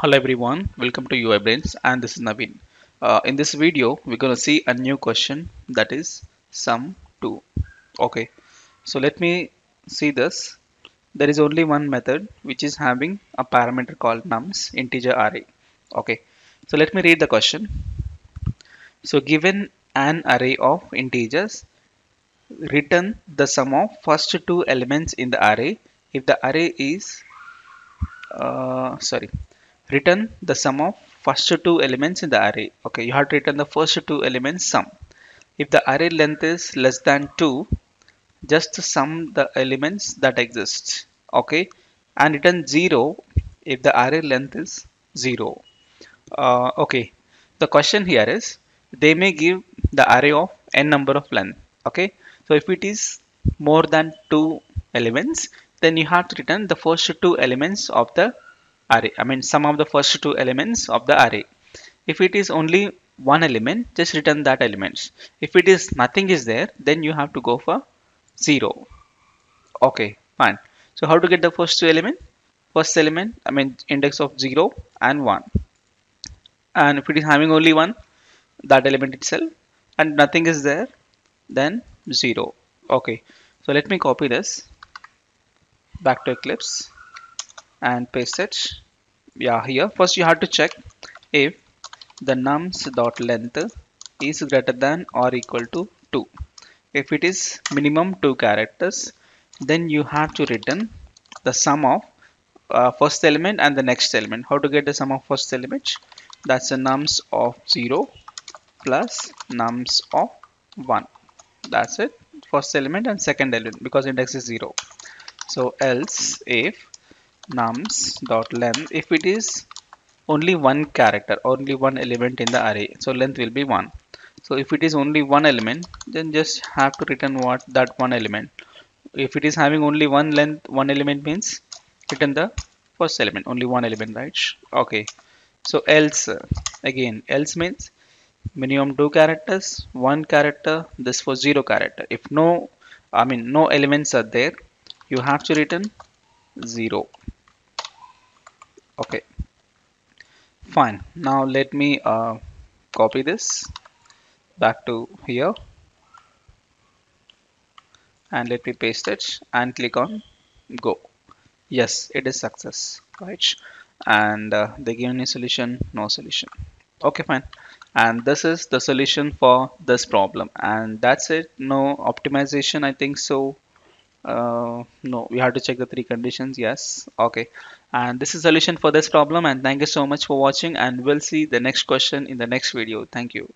Hello everyone, welcome to UI Brains and this is Naveen. Uh, in this video, we're going to see a new question that is sum 2. Okay, so let me see this. There is only one method which is having a parameter called nums integer array. Okay, so let me read the question. So given an array of integers, return the sum of first two elements in the array if the array is uh, sorry return the sum of first two elements in the array. Okay you have to return the first two elements sum. If the array length is less than 2 just sum the elements that exist. Okay and return 0 if the array length is 0 uh, okay the question here is they may give the array of n number of length. Okay so if it is more than two elements then you have to return the first two elements of the array. I mean sum of the first two elements of the array. If it is only one element just return that elements. If it is nothing is there then you have to go for 0 okay fine. So how to get the first two element? First element I mean index of 0 and 1 and if it is having only one that element itself and nothing is there then 0 okay so let me copy this. Back to Eclipse and paste it. Yeah here. First you have to check if the nums dot length is greater than or equal to 2 if it is minimum 2 characters then you have to return the sum of uh, first element and the next element. How to get the sum of first element? That's the nums of 0 plus nums of 1 that's it. First element and second element because index is 0 so else if nums dot length. If it is only one character only one element in the array so length will be one. So if it is only one element then just have to return what that one element. If it is having only one length one element means return the first element only one element right? Okay. So else uh, again else means minimum two characters one character this for zero character. If no i mean no elements are there you have to return zero okay. Fine. Now let me uh, copy this back to here. And let me paste it and click on go. Yes it is success right? And uh, they give me solution? No solution. Okay fine. And this is the solution for this problem. And that's it. No optimization I think so uh, no we have to check the three conditions yes. Okay. And this is solution for this problem and thank you so much for watching and we'll see the next question in the next video. Thank you